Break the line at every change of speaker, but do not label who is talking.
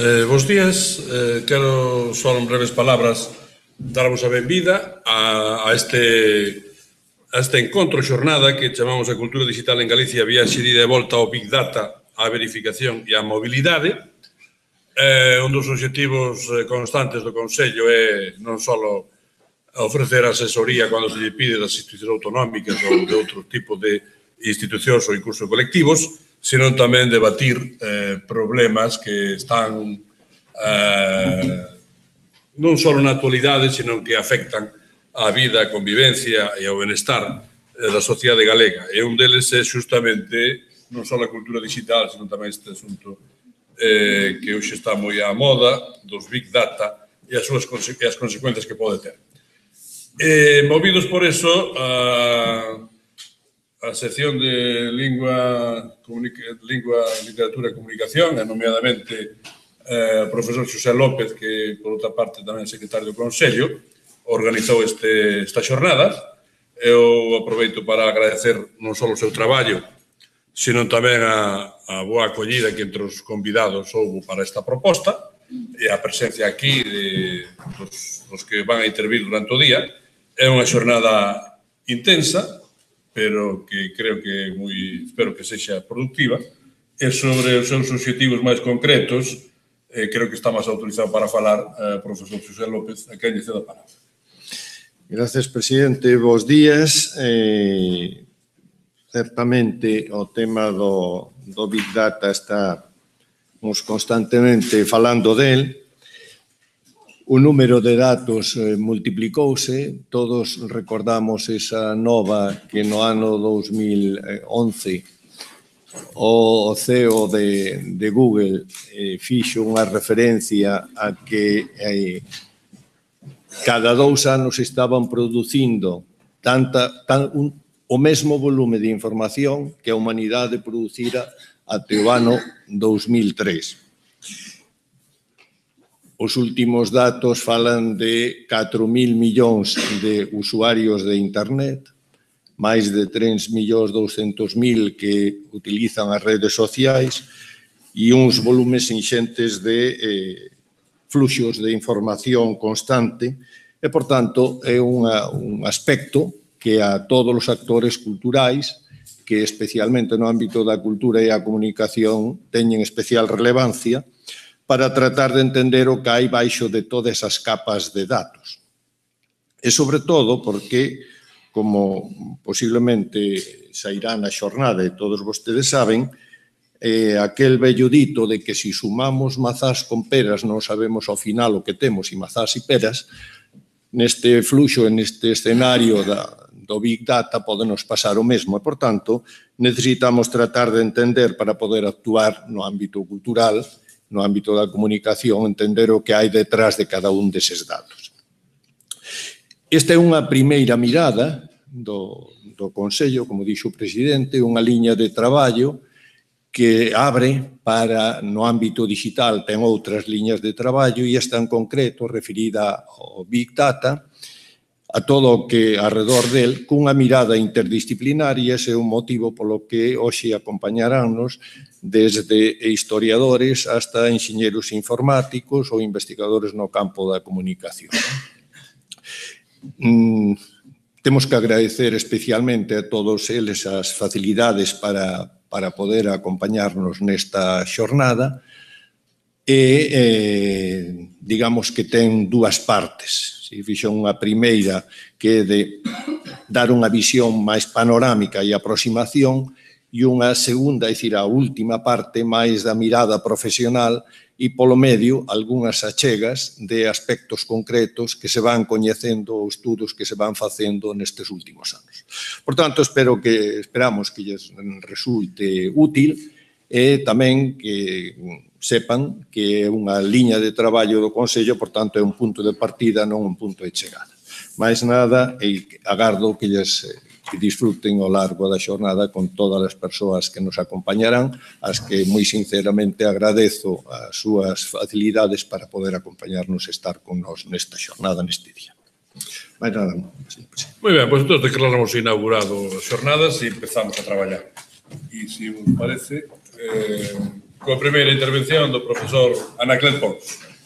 Eh, bos días, eh, quero só en breves palabras darvos a benvida a, a este a este encontro xornada que chamamos a cultura digital en Galicia vía de volta ao Big Data, a verificación e a mobilidade. Eh, un dos objetivos eh, constantes do Consello é non só ofrecer asesoría cando se lle pide das institucións autonómicas ou de outro tipo de institucións ou incluso colectivos, senón tamén debatir eh, problemas que están eh, non só na actualidade, senón que afectan á vida, a convivencia e ao benestar eh, da sociedade galega. E un deles é justamente non só a cultura digital, senón tamén este asunto eh, que hoxe está moi á moda dos big data e as súas conse e as consecuencias que pode ter. Eh, movidos por eso, eh, a sección de lingua, lingua literatura e comunicación, e nomeadamente eh, o profesor Xosé López, que por outra parte tamén é secretario do Consello, organizou este, esta xornada. Eu aproveito para agradecer non só o seu traballo, sino tamén a, a boa acollida que entre os convidados houve para esta proposta e a presencia aquí de, dos, dos que van a intervir durante o día. É unha xornada intensa, pero que creo que moi, espero que sexa productiva, e sobre os seus objetivos máis concretos, eh, creo que está máis autorizado para falar eh, profesor José López, a quen lle cedo a palabra.
Gracias, presidente. Bos días. Eh, certamente, o tema do, do Big Data está constantemente falando del, O número de datos eh, multiplicouse, todos recordamos esa nova que no ano 2011 o CEO de, de Google eh, fixo unha referencia a que eh, cada dous anos estaban producindo tanta, tan, un, o mesmo volume de información que a humanidade producira até o ano 2003. Os últimos datos falan de 4.000 millóns de usuarios de Internet, máis de 3.200.000 que utilizan as redes sociais e uns volumes inxentes de eh, fluxos de información constante. E, por tanto, é unha, un aspecto que a todos os actores culturais que especialmente no ámbito da cultura e a comunicación teñen especial relevancia, para tratar de entender o que hai baixo de todas as capas de datos. E sobre todo porque, como posiblemente sairá na xornada e todos vostedes saben, eh, aquel velludito dito de que si sumamos mazás con peras non sabemos ao final o que temos, e mazás e peras, neste fluxo, neste escenario da, do Big Data podenos pasar o mesmo e, por tanto, necesitamos tratar de entender para poder actuar no ámbito cultural no ámbito da comunicación entender o que hai detrás de cada un deses datos. Esta é unha primeira mirada do, do Consello, como dixo o presidente, unha liña de traballo que abre para no ámbito digital, ten outras liñas de traballo e esta en concreto referida ao Big Data, a todo o que arredor del cunha mirada interdisciplinaria ese é un motivo polo que hoxe acompañaránnos desde historiadores hasta enxeñeros informáticos ou investigadores no campo da comunicación. Mm, temos que agradecer especialmente a todos eles as facilidades para, para poder acompañarnos nesta xornada, e eh, digamos que ten dúas partes. Si fixo unha primeira que é de dar unha visión máis panorámica e aproximación e unha segunda, é dicir, a última parte máis da mirada profesional e polo medio algunhas achegas de aspectos concretos que se van coñecendo ou estudos que se van facendo nestes últimos anos. Por tanto, espero que esperamos que lles resulte útil e tamén que sepan que é unha liña de traballo do Consello, por tanto é un punto de partida, non un punto de chegada. Mais nada, e agardo que lles eh, que disfruten ao largo da xornada con todas as persoas que nos acompañarán, as que moi sinceramente agradezo as súas facilidades para poder acompañarnos e estar con nos nesta xornada, neste día. Mais nada, señor presidente.
Moi ben, pois entón declaramos inaugurado as xornadas e empezamos a traballar. E se vos parece, eh, coa primeira intervención do profesor Anaclet Pons.